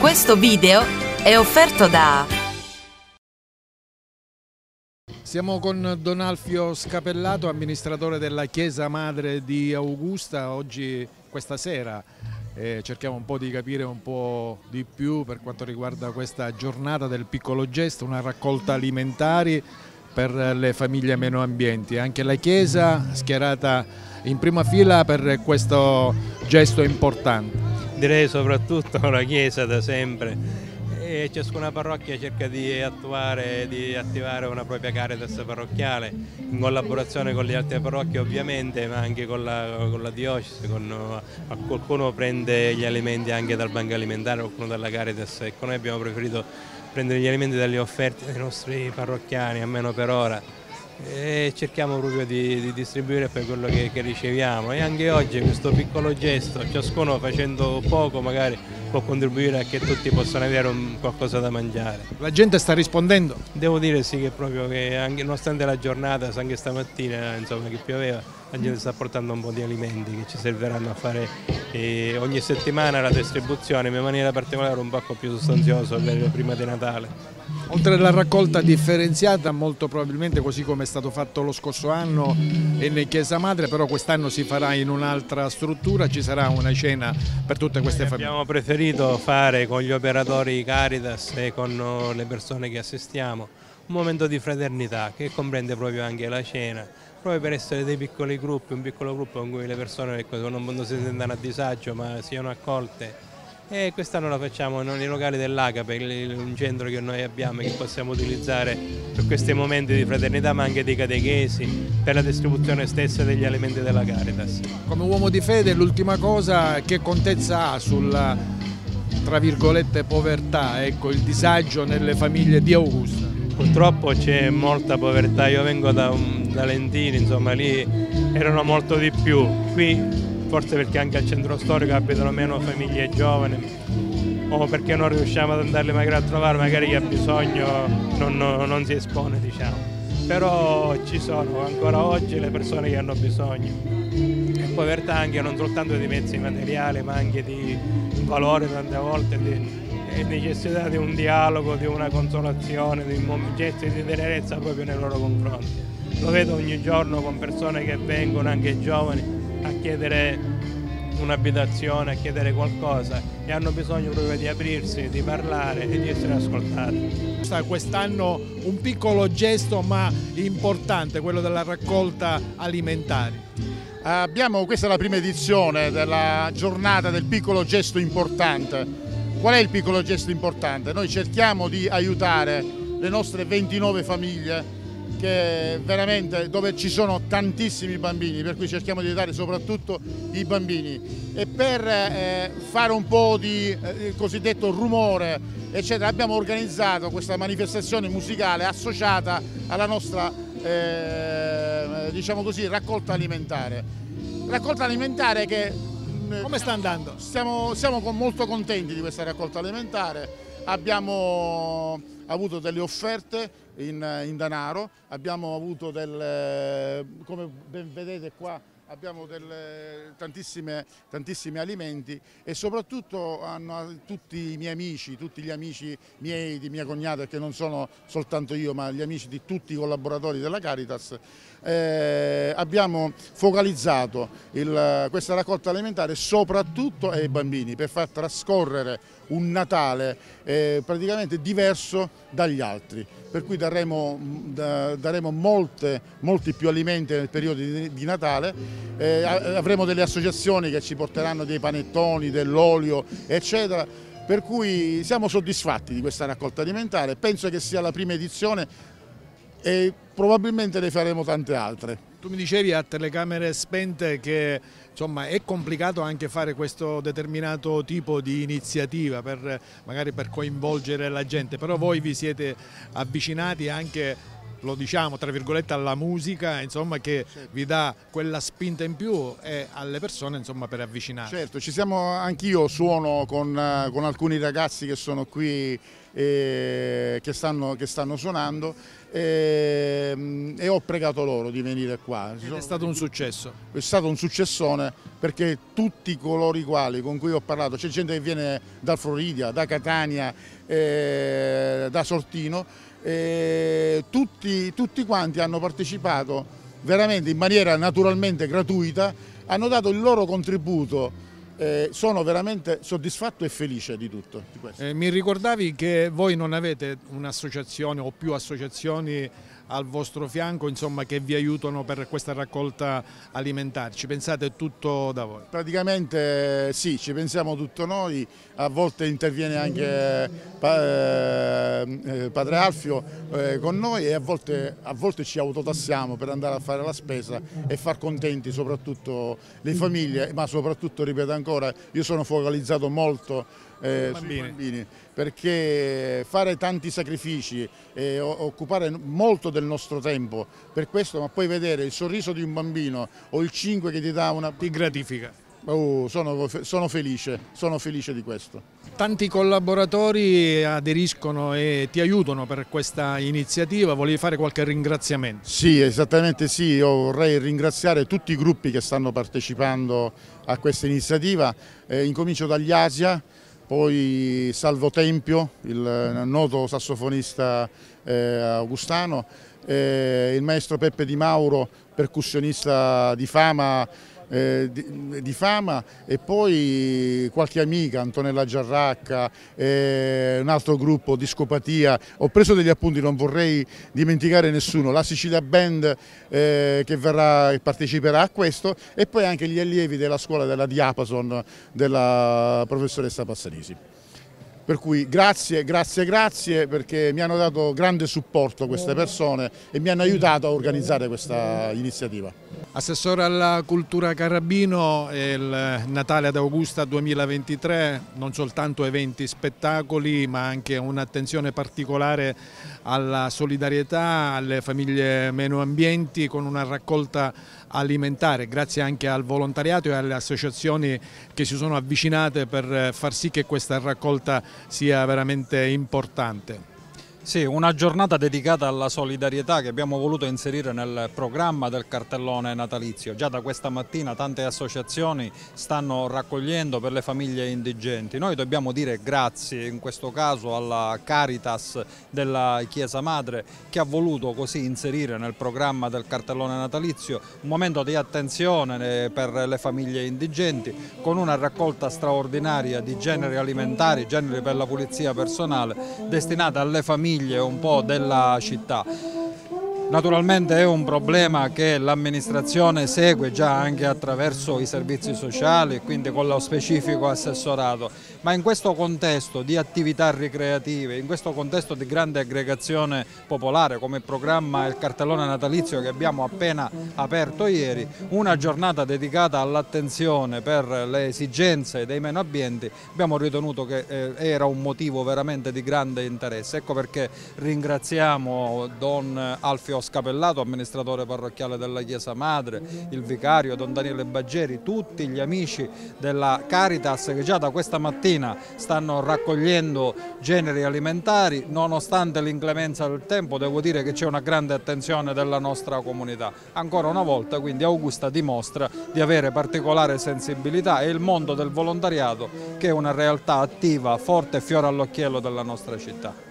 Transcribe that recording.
Questo video è offerto da Siamo con Don Alfio Scapellato, amministratore della Chiesa Madre di Augusta, oggi, questa sera. Eh, cerchiamo un po' di capire un po' di più per quanto riguarda questa giornata del piccolo gesto, una raccolta alimentari per le famiglie meno ambienti. Anche la Chiesa schierata in prima fila per questo gesto importante. Direi soprattutto la Chiesa da sempre. E ciascuna parrocchia cerca di attuare, di attivare una propria caritas parrocchiale in collaborazione con le altre parrocchie ovviamente ma anche con la, con la diocesi, con, qualcuno prende gli alimenti anche dal banco alimentare, qualcuno dalla caritas, ecco noi abbiamo preferito prendere gli alimenti dalle offerte dei nostri parrocchiani, almeno per ora e cerchiamo proprio di, di distribuire per quello che, che, riceviamo e anche oggi questo piccolo gesto, ciascuno facendo poco magari può contribuire a che tutti possano avere un, qualcosa da mangiare. La gente sta rispondendo? Devo dire sì che proprio che anche, nonostante la giornata, anche stamattina insomma, che pioveva, la gente sta portando un po' di alimenti che ci serviranno a fare eh, ogni settimana la distribuzione in maniera particolare un pacco più sostanzioso per prima di Natale. Oltre alla raccolta differenziata, molto probabilmente così come è stato fatto lo scorso anno in Chiesa Madre, però quest'anno si farà in un'altra struttura, ci sarà una cena per tutte queste famiglie. Abbiamo preferito fare con gli operatori Caritas e con le persone che assistiamo un momento di fraternità che comprende proprio anche la cena, proprio per essere dei piccoli gruppi, un piccolo gruppo in cui le persone non si sentano a disagio ma siano accolte e quest'anno la facciamo nei locali dell'Agape, un centro che noi abbiamo e che possiamo utilizzare per questi momenti di fraternità ma anche di catechesi, per la distribuzione stessa degli alimenti della Caritas. Come uomo di fede l'ultima cosa che contezza ha sulla tra virgolette povertà, ecco, il disagio nelle famiglie di Augusta? Purtroppo c'è molta povertà, io vengo da, da Lentini, insomma lì erano molto di più, qui forse perché anche al centro storico abitano meno famiglie giovani o perché non riusciamo ad andarli magari a trovare, magari chi ha bisogno non, non si espone diciamo. Però ci sono ancora oggi le persone che hanno bisogno. E povertà anche non soltanto di mezzi materiali ma anche di valore tante volte, di necessità di un dialogo, di una consolazione, di gesti di tenerezza proprio nei loro confronti. Lo vedo ogni giorno con persone che vengono, anche giovani, a chiedere un'abitazione, a chiedere qualcosa e hanno bisogno proprio di aprirsi, di parlare e di essere ascoltati. Quest'anno un piccolo gesto ma importante, quello della raccolta alimentari. Abbiamo, questa è la prima edizione della giornata del piccolo gesto importante. Qual è il piccolo gesto importante? Noi cerchiamo di aiutare le nostre 29 famiglie che veramente dove ci sono tantissimi bambini, per cui cerchiamo di aiutare soprattutto i bambini e per eh, fare un po' di eh, cosiddetto rumore eccetera abbiamo organizzato questa manifestazione musicale associata alla nostra eh, diciamo così, raccolta alimentare. Raccolta alimentare che mm, come sta andando? Siamo, siamo molto contenti di questa raccolta alimentare, abbiamo avuto delle offerte in, in denaro, abbiamo avuto del, come ben vedete qua abbiamo tantissime, tantissimi alimenti e soprattutto hanno tutti i miei amici, tutti gli amici miei, di mia cognata, che non sono soltanto io ma gli amici di tutti i collaboratori della Caritas, eh, abbiamo focalizzato il, questa raccolta alimentare soprattutto ai bambini per far trascorrere un Natale eh, praticamente diverso dagli altri, per cui daremo, daremo molte, molti più alimenti nel periodo di, di Natale, eh, avremo delle associazioni che ci porteranno dei panettoni, dell'olio eccetera, per cui siamo soddisfatti di questa raccolta alimentare, penso che sia la prima edizione e probabilmente ne faremo tante altre. Tu mi dicevi a telecamere spente che insomma, è complicato anche fare questo determinato tipo di iniziativa per, magari per coinvolgere la gente, però voi vi siete avvicinati anche lo diciamo tra virgolette alla musica insomma che certo. vi dà quella spinta in più e alle persone insomma per avvicinare. Certo, ci siamo anch'io suono con, con, alcuni ragazzi che sono qui e che stanno, che stanno suonando e, e, ho pregato loro di venire qua. Ed è stato un successo? È stato un successone perché tutti coloro i quali con cui ho parlato, c'è gente che viene da Floridia, da Catania, eh, da Sortino, eh, tutti, tutti quanti hanno partecipato veramente in maniera naturalmente gratuita, hanno dato il loro contributo eh, sono veramente soddisfatto e felice di tutto. Di eh, mi ricordavi che voi non avete un'associazione o più associazioni al vostro fianco insomma, che vi aiutano per questa raccolta alimentare, ci pensate tutto da voi? Praticamente sì, ci pensiamo tutto noi, a volte interviene anche eh, eh, Padre Alfio eh, con noi e a volte, a volte ci autotassiamo per andare a fare la spesa e far contenti soprattutto le famiglie, ma soprattutto, ripeto ancora, io sono focalizzato molto eh, bambini. bambini. perché fare tanti sacrifici e occupare molto del nostro tempo per questo, ma poi vedere il sorriso di un bambino o il 5 che ti dà una... ti gratifica. Oh, sono, sono, felice, sono felice di questo. Tanti collaboratori aderiscono e ti aiutano per questa iniziativa, volevi fare qualche ringraziamento? Sì, esattamente sì, io vorrei ringraziare tutti i gruppi che stanno partecipando a questa iniziativa, eh, incomincio dagli Asia, poi Salvo Tempio, il noto sassofonista eh, augustano, eh, il maestro Peppe Di Mauro, percussionista di fama eh, di, di, fama e poi qualche amica, Antonella Giarracca, eh, un altro gruppo, Discopatia. Ho preso degli appunti, non vorrei dimenticare nessuno, la Sicilia Band eh, che, verrà, che parteciperà a questo e poi anche gli allievi della scuola della Diapason della professoressa Passanisi. Per cui grazie, grazie, grazie perché mi hanno dato grande supporto queste persone e mi hanno aiutato a organizzare questa iniziativa. Assessore alla cultura Carabino, il Natale ad Augusta 2023, non soltanto eventi, spettacoli, ma anche un'attenzione particolare alla solidarietà, alle famiglie meno ambienti con una raccolta alimentare, grazie anche al volontariato e alle associazioni che si sono avvicinate per far sì che questa raccolta sia veramente importante. Sì, una giornata dedicata alla solidarietà che abbiamo voluto inserire nel programma del cartellone natalizio. Già da questa mattina tante associazioni stanno raccogliendo per le famiglie indigenti. Noi dobbiamo dire grazie in questo caso alla Caritas della Chiesa Madre che ha voluto così inserire nel programma del cartellone natalizio un momento di attenzione eh, per le famiglie indigenti con una raccolta straordinaria di generi alimentari, generi per la pulizia personale destinata alle famiglie famiglie un po' della città. Naturalmente è un problema che l'amministrazione segue già anche attraverso i servizi sociali, quindi con lo specifico assessorato, ma in questo contesto di attività ricreative, in questo contesto di grande aggregazione popolare come programma Il cartellone natalizio che abbiamo appena aperto ieri, una giornata dedicata all'attenzione per le esigenze dei meno abbienti, abbiamo ritenuto che eh, era un motivo veramente di grande interesse. Ecco perché ringraziamo Don Alfio Scapellato, amministratore parrocchiale della Chiesa Madre, il vicario Don Daniele Baggeri, tutti gli amici della Caritas che già da questa mattina stanno raccogliendo generi alimentari, nonostante l'inclemenza del tempo devo dire che c'è una grande attenzione della nostra comunità. Ancora una volta quindi Augusta dimostra di avere particolare sensibilità e il mondo del volontariato che è una realtà attiva, forte e fiore all'occhiello della nostra città.